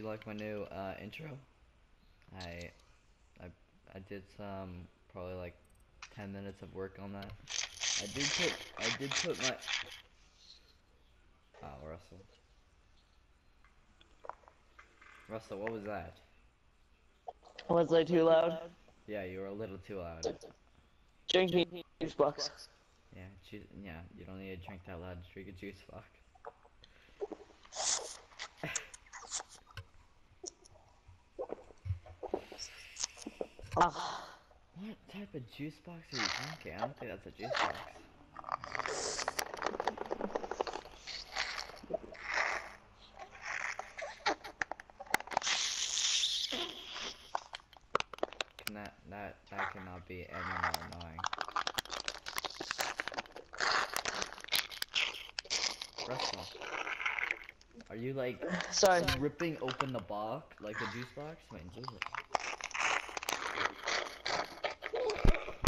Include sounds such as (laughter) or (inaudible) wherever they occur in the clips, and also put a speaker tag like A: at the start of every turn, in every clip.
A: you like my new uh, intro. I, I, I did some probably like 10 minutes of work on that. I did put, I did put my. Oh, Russell. Russell, what was that?
B: Was I too loud?
A: Yeah, you were a little too loud.
B: Drinking juice box.
A: Yeah, ju- yeah, you don't need to drink that loud to drink a juice box.
B: Ah,
A: What type of juice box are you drinking? I don't think that's a juice box. Can that that that cannot be any more annoying. Russell, are you like
B: sorry.
A: ripping open the box like a juice box? Man, Jesus.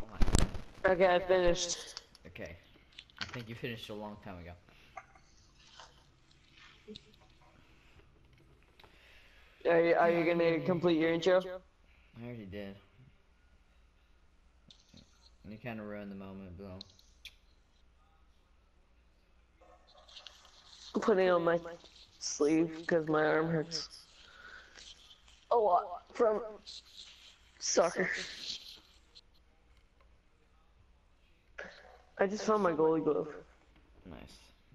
A: Oh my God.
B: Okay, I finished.
A: Okay. I think you finished a long time ago.
B: Are you, are you gonna complete your intro?
A: I already did. You kind of ruined the moment, Bill.
B: I'm putting on my sleeve because my arm hurts a lot from soccer. I just found my goalie glove.
A: Nice.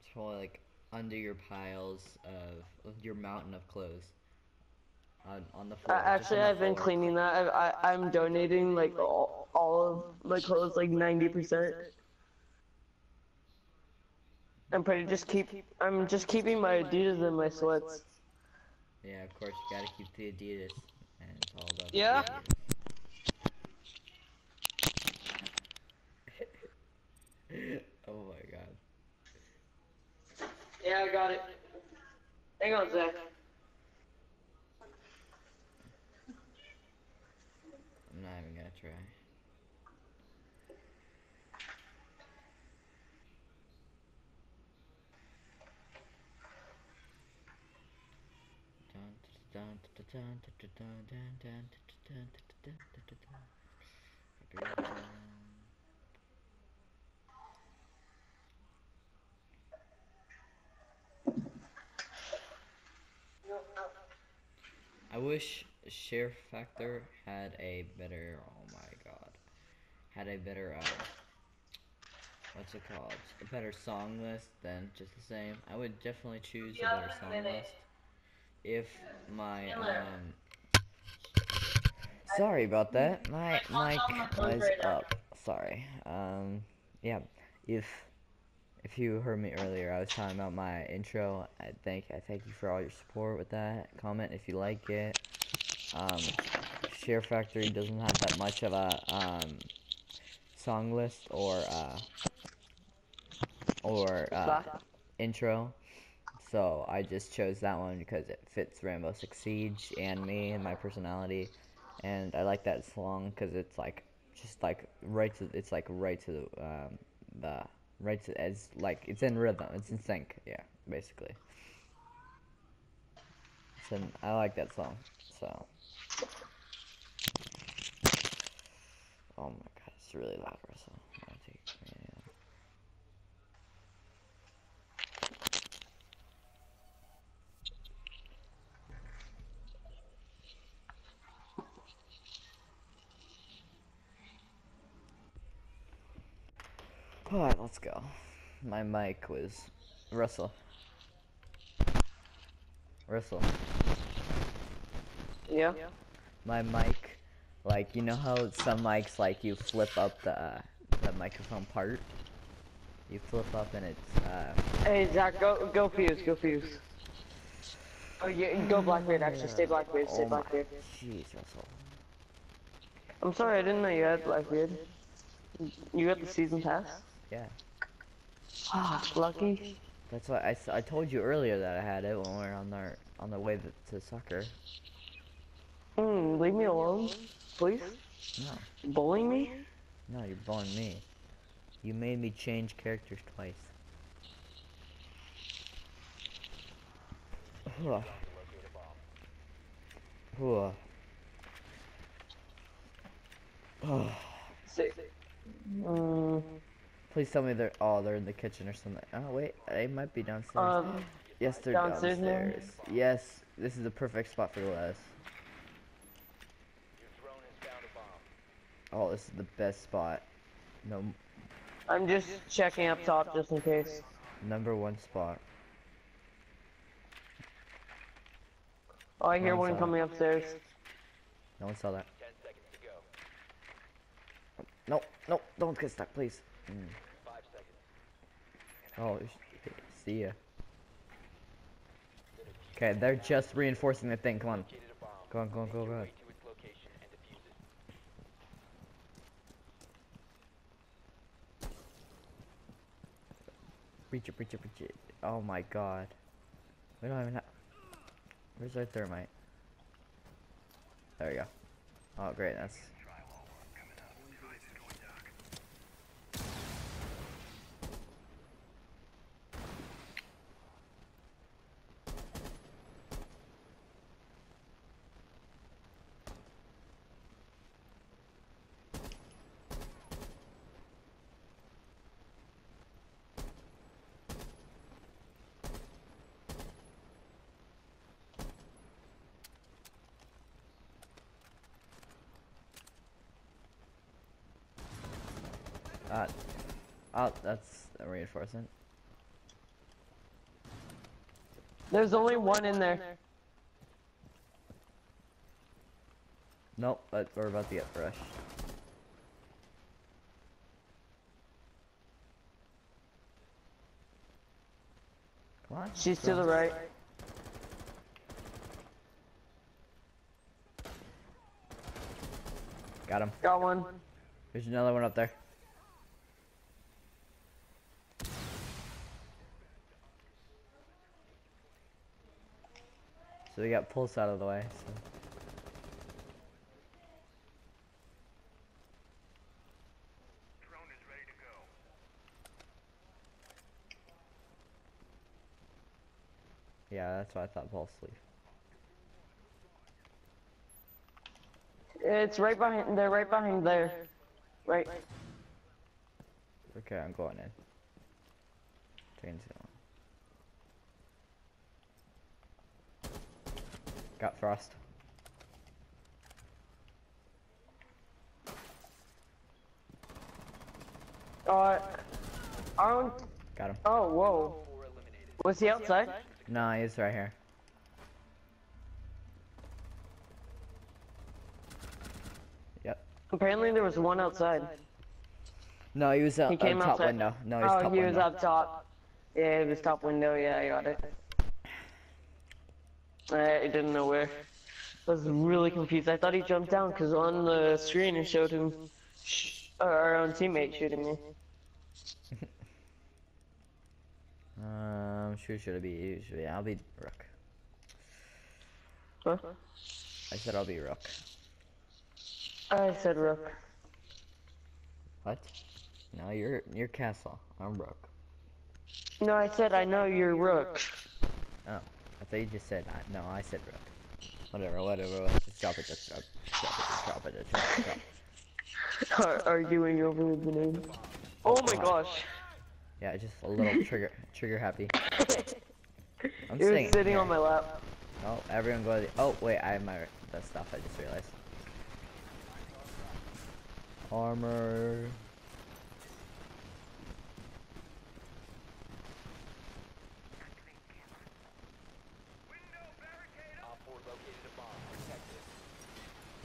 A: It's probably like under your piles of, your mountain of clothes. On, on the
B: Uh,
A: floor. just
B: actually, I've been cleaning that. I, I, I'm donating like all, all of my clothes, like 90%. I'm pretty just keep. I'm just keeping my Adidas and my sweats.
A: Yeah, of course, you gotta keep the Adidas. And it's all about
B: Yeah?
A: Oh my god.
B: Yeah, I got it. Hang on, Zach.
A: I'm not even gonna try. Dun, dun, dun, dun, dun, dun, dun, dun, dun, dun, dun, dun. Dun. I wish Share Factory had a better. Oh my god, had a better. Uh, what's it called? A better song list than just the same. I would definitely choose a better song list if my um. Sorry about that. My mic was up. Sorry. Um. Yeah. If if you heard me earlier, I was talking about my intro. I thank I thank you for all your support with that. Comment if you like it. Um, Share Factory doesn't have that much of a um, song list or uh, or uh, intro, so I just chose that one because it fits Rainbow Six Siege and me and my personality, and I like that song because it's like just like right to it's like right to the um, the right to as like it's in rhythm, it's in sync, yeah, basically. So I like that song, so. Oh my god, it's really loud, gonna take it out. Alright, let's go. My mic was Russell. Russell.
B: Yeah. yeah.
A: My mic, like you know how some mics like you flip up the uh, the microphone part. You flip up and it's uh.
B: Hey, Zach, go go Fuze, go Fuze. Oh, yeah, go Blackbeard. Actually, stay Blackbeard, stay
A: oh my,
B: Blackbeard.
A: jeez, Russell.
B: I'm sorry, I didn't know you had Blackbeard. You got the season pass?
A: Yeah,
B: Ah, lucky.
A: that's why I, I told you earlier that I had it when we were on our on the way to, to soccer.
B: Hmm, leave me alone, please.
A: No,
B: Bullying me?
A: no, you're bullying me. You made me change characters twice. Hua. Hua. Oh,
B: See. Mm,
A: please tell me they're oh they're in the kitchen or something. Oh wait, they might be downstairs.
B: um,
A: yes, they're
B: downstairs
A: downstairs. Yes, this is the perfect spot for Les. Oh, this is the best spot. No,
B: I'm just checking up top just in case.
A: number one spot.
B: Oh, I hear
A: One's
B: one
A: out.
B: coming upstairs.
A: No one saw that. No, no, don't get stuck, please. Mm. Oh, see ya. Okay, they're just reinforcing the thing. Come on. Go on, go on, go on, go on. Breach it, breach it, breach it. Oh my god. We don't even have. Where's our thermite? There we go. Oh, great, that's. Uh, oh, that's a reinforcement.
B: There's only one in there.
A: Nope, but we're about to get fresh. Come on.
B: She's to the right.
A: Got him.
B: Got one.
A: There's another one up there. So we got pulse out of the way. So. Yeah, that's why I thought pulse sleeve.
B: It's right behind. They're right behind there. Right.
A: Okay, I'm going in. Train's going. Got thrust.
B: Uh, aren't.
A: Got him.
B: Oh, whoa. Was he outside?
A: No, he's right here. Yep.
B: Apparently there was one outside.
A: No, he was uh,
B: He came
A: on top
B: outside.
A: window. No, he's
B: oh,
A: top
B: he
A: window.
B: was up top. Yeah, he was top window. Yeah, I got it. I didn't know where. I was really confused. I thought he jumped down because on the screen it showed him, sh our own teammate shooting me. (laughs)
A: Um, sure should it be usually. I'll be rook.
B: Huh?
A: I said I'll be rook.
B: I said rook.
A: What? No, you're you're castle. I'm rook.
B: No, I said I know you're rook.
A: Oh, I thought you just said I, no. I said rook. Whatever, whatever. whatever. Just drop it. Just drop. Drop it. Just drop it. Just drop it. Drop. it.
B: Ar- Arguing over the name. Oh my gosh.
A: Yeah, just a little (laughs) trigger trigger happy. (laughs) I'm staying
B: sitting
A: here.
B: on my lap.
A: Oh, everyone go to the. Oh wait, I have my that stuff. I just realized. Armor.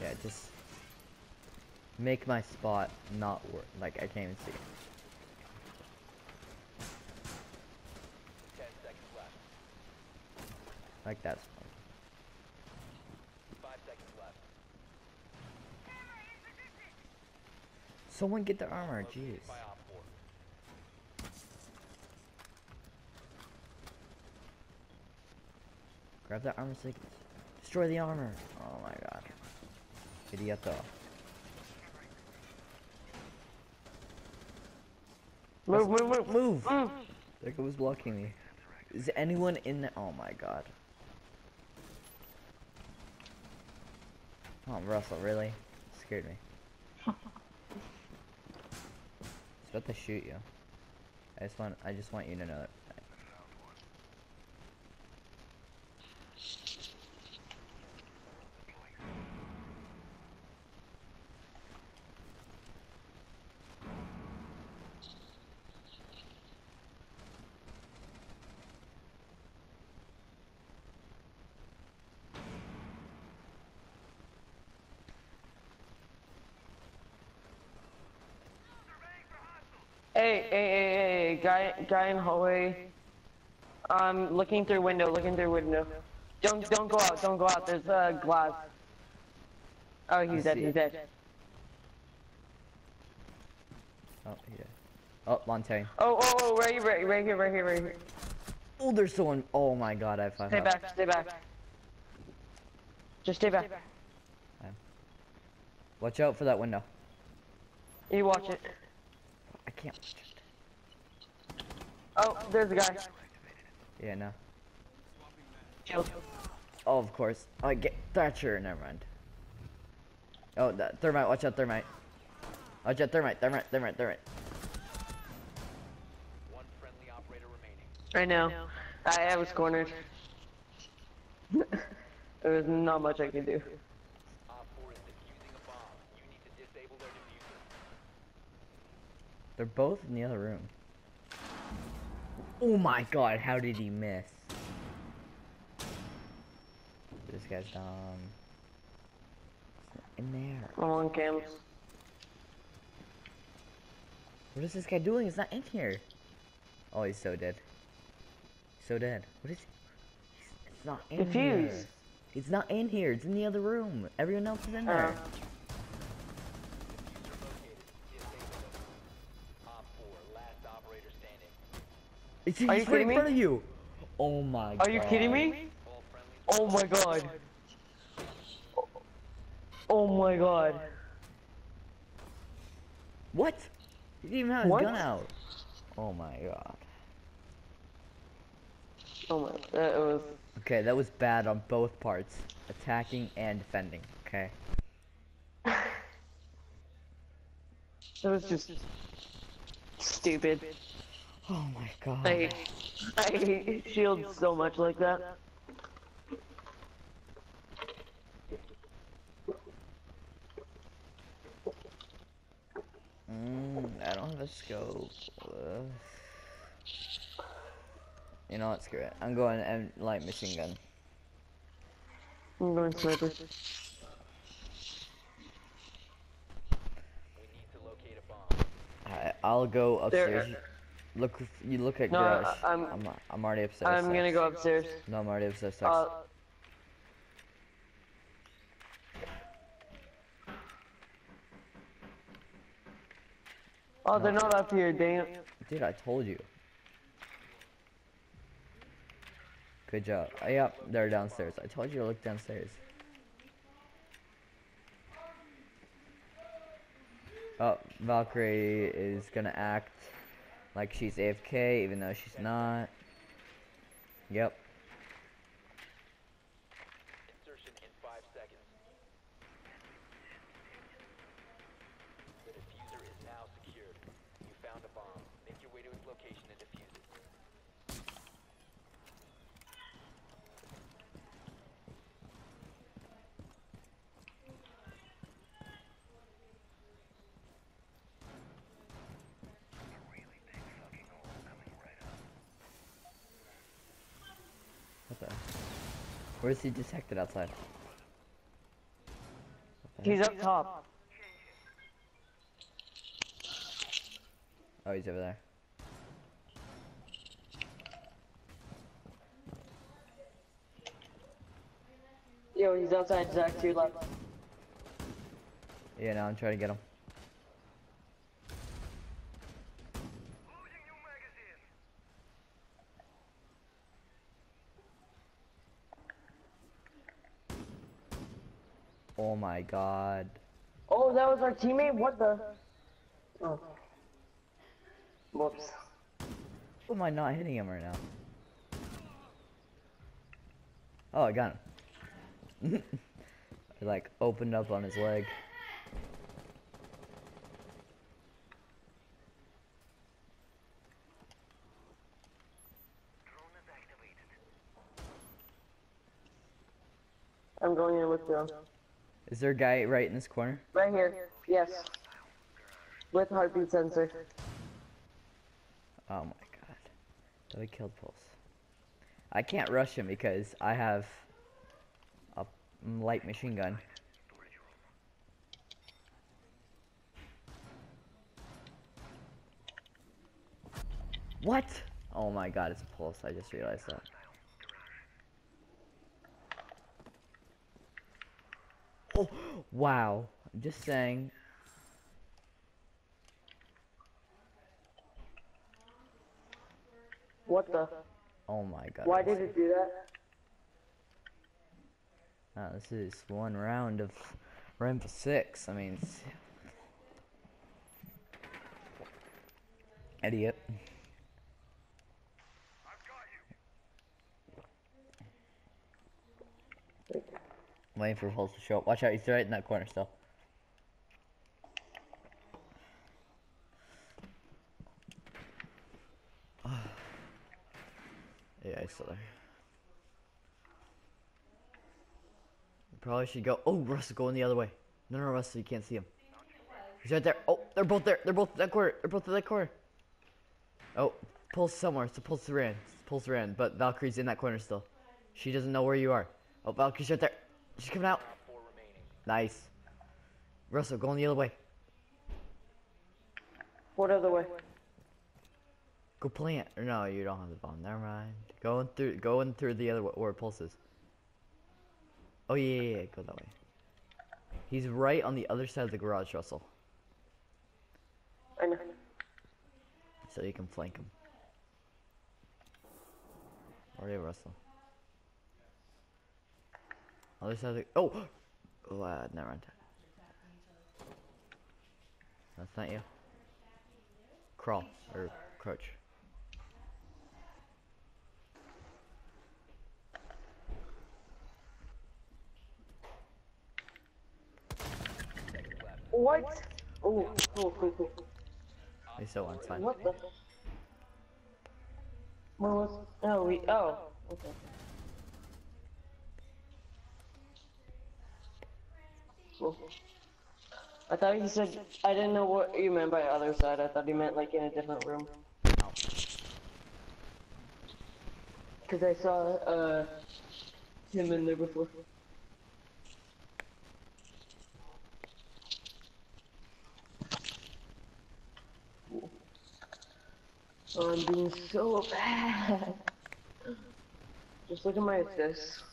A: Yeah, just make my spot not work. Like I can't even see. Ten seconds left. Like that spot. Someone get the armor, jeez. Grab that armor so they can destroy the armor. Oh my god. Idiota.
B: Move, move, move,
A: move,
B: move!
A: There goes blocking me. Is anyone in the- oh my god. Oh, Russell, really? Scared me. (laughs) He's about to shoot you. I just want- I just want you to know that
B: in hallway. Um, looking through window, looking through window. Don't, don't go out, don't go out. There's a uh, glass. Oh, he's dead, he's dead.
A: Oh, yeah. Oh, Montagne.
B: Oh, oh, oh, right here, right, right here, right here, right here.
A: Oh, there's someone. Oh my God, I found
B: Stay back, stay back. Just stay back.
A: Watch out for that window.
B: You watch it.
A: I can't.
B: Oh, there's a guy.
A: Yeah, no.
B: Shield.
A: Oh, of course. Oh, I get Thatcher. Never mind. Oh, that thermite. Watch out, thermite. Watch out, thermite. Thermite. Thermite. Thermite.
C: One friendly operator remaining.
B: Right now. I, I was cornered. (laughs) (laughs) there was not much I could do.
C: Op 4 is defusing a bomb. You need to disable their defuser.
A: They're both in the other room. Oh my God! How did he miss? This guy's dumb. Not in there.
B: I'm on cams.
A: What is this guy doing? He's not in here. Oh, he's so dead. So dead. What is he? He's, it's not in here.
B: Defuse.
A: It's not in here. It's in the other room. Everyone else is in
B: Uh,
A: there. It's
B: Are
A: he's
B: you
A: right in
B: kidding
A: front
B: me?
A: of you. Oh my god.
B: are you kidding me? Oh my god. Oh my god.
A: What? He didn't even have his
B: What?
A: gun out. Oh my god.
B: Oh my, that was.
A: Okay, that was bad on both parts. Attacking and defending. Okay. (laughs)
B: That was just stupid.
A: Oh my god.
B: I hate, I hate shields so much like that.
A: Mm, I don't have a scope. Ugh. You know what? Screw it. I'm going and light machine gun.
B: I'm going sniper.
C: We need to locate a bomb.
A: I, I'll go
B: There-
A: upstairs. Look, you look at
B: No, I'm-
A: I'm, I'm already upstairs.
B: I'm gonna go upstairs.
A: No, I'm already upstairs. sucks.
B: Uh, oh, they're not up here, damn.
A: Dude, I told you. Good job. Uh, yep, they're downstairs. I told you to look downstairs. Oh, Valkyrie is gonna act like she's AFK, even though she's not. Yep.
C: Insertion in 5 seconds. The defuser is now secured. You found a bomb. Make your way to its location and defuse it.
A: What the? Where's he detected outside? What the
B: He's up top.
A: Oh, he's over there.
B: Yo, he's outside Zach to your left.
A: Yeah, now I'm trying to get him. Oh my god.
B: Oh, that was our teammate? What the? Oh. Whoops.
A: Why am I not hitting him right now? Oh, I got him. (laughs) He like opened up on his leg.
B: I'm going in with you.
A: Is there a guy right in this corner?
B: Right here. Yes. With heartbeat sensor.
A: Oh my god. That we killed Pulse. I can't rush him because I have a light machine gun. What? Oh my god, it's a Pulse. I just realized that. Wow. I'm just saying.
B: What the?
A: Oh my god.
B: Why did it do that?
A: Oh, this is one round of Rainbow Six. I mean, it's... Waiting for Pulse to show up. Watch out, he's right in that corner still. (sighs) yeah, he's still there. Probably should go. Oh, Russell, going the other way. No, no, Russell, you can't see him. He's right there. Oh, they're both there. They're both in that corner. They're both in that corner. Oh, Pulse somewhere. So Pulse ran. Pulse ran, but Valkyrie's in that corner still. She doesn't know where you are. Oh, Valkyrie's right there. She's coming out.
C: Op 4 remaining.
A: Nice. Russell, going the other way.
B: What other way?
A: Go plant. Or no, you don't have the bomb. Never mind. Going through, going through the other way where Pulse is. Oh yeah, yeah, yeah. Go that way. He's right on the other side of the garage, Russell.
B: I know.
A: so you can flank him. Where are you, Russell? Other side of the oh, oh, uh, never mind. That's not you. Crawl or crouch.
B: What? Oh, oh, oh, oh.
A: He's still on. It's fine.
B: What the? What was? Oh, we. Oh, okay. I thought he said. I didn't know what you meant by other side. I thought he meant like in a different room. Cause I saw uh him in there before. Oh, I'm being so (laughs) bad. Just look at my assists.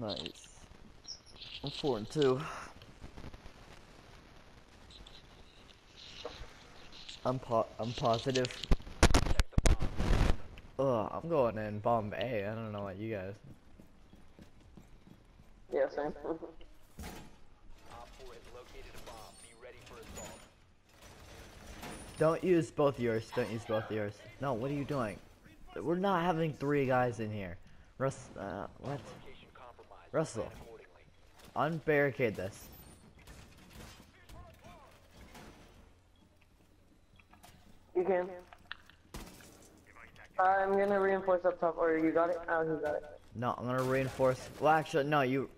A: Nice. I'm four and two. I'm po I'm positive.
C: Protect the bomb.
A: Ugh, I'm going in bomb A. I don't know what you guys.
B: Yeah, same.
C: Op 4 has located a bomb. Be ready for assault.
A: Don't use both yours. Don't use both yours. No, what are you doing? We're not having three guys in here. Russ, uh, what? Russell. Unbarricade this.
B: You can. I'm gonna reinforce up top, or you got it? Oh, he got it.
A: No, I'm gonna reinforce. Well, actually, no. You.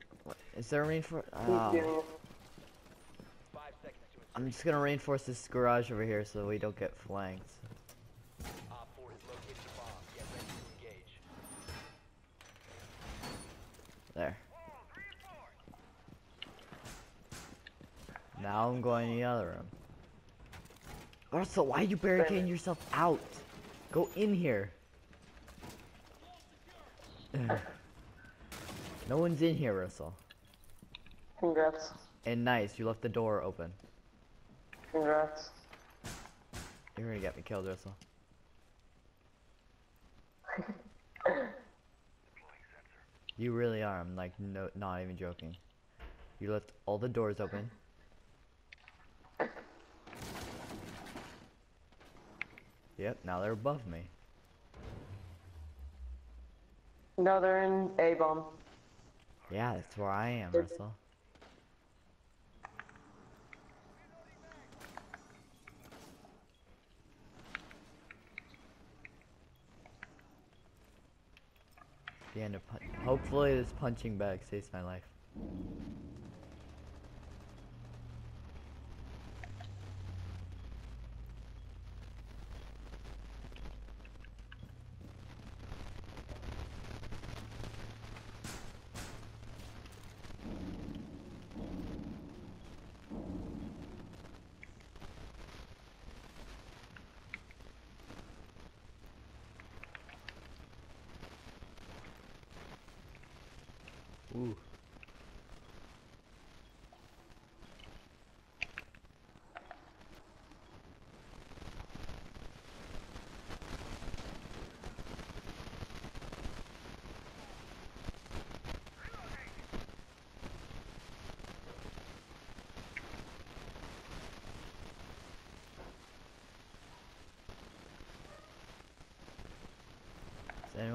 A: Is there a reinforce? Oh,
B: doing it.
C: Five seconds to
A: I'm just gonna reinforce this garage over here so we don't get flanked.
C: Op 4 has located a bomb. Get ready to engage.
A: There. Now I'm going in the other room. Russell, why are you barricading yourself out? Go in here. (sighs) no one's in here, Russell.
B: Congrats.
A: And nice, you left the door open.
B: Congrats.
A: You're gonna get me killed, Russell. (laughs) You really are. I'm like no, not even joking. You left all the doors open. Yep, now they're above me.
B: No, they're in A bomb.
A: Yeah, that's where I am,
B: There's-
A: Russell. The end of pun- Hopefully this punching bag saves my life.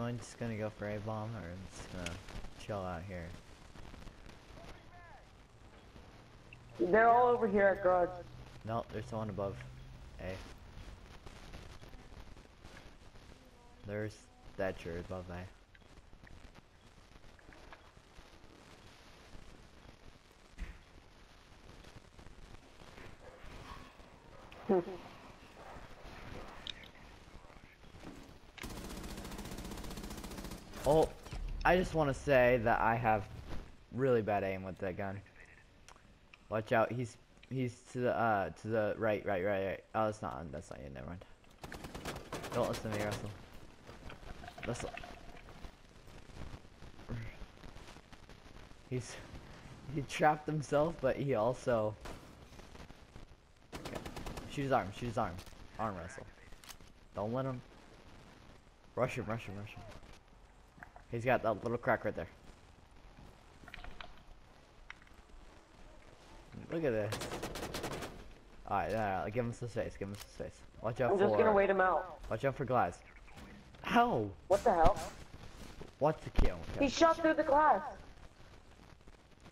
A: Anyone just gonna go for a bomb or just gonna chill out here?
B: They're all over here at garage.
A: No, there's one above A. There's Thatcher above A. (laughs) Oh, I just want to say that I have really bad aim with that gun. Watch out, he's he's to the uh to the right, right, right, right. Oh, that's not that's not you. Never mind. Don't listen to me, Russell. Russell. He's he trapped himself, but he also okay. shoot his arm, shoot his arm, arm wrestle. Don't let him rush him, rush him, rush him. He's got that little crack right there. Look at this. Alright, yeah, give him some space, give him some space. Watch out for.
B: I'm just gonna wait him out.
A: Watch out for glass. Ow!
B: What the hell?
A: Watch the kill.
B: He shot through the glass.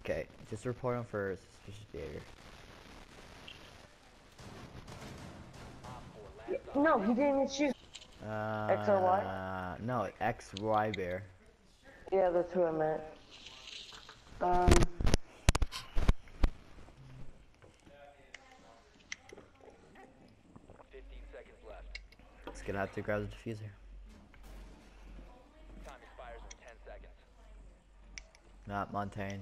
A: okay, just report him for suspicious behavior.
B: No, he didn't even shoot.
A: Uh,
B: X or Y?
A: No, X Y bear.
B: Yeah, that's who I meant. Um,
C: Fifteen seconds left.
A: Let's get out to grab the defuser.
C: Time expires in ten seconds.
A: Not Montagne.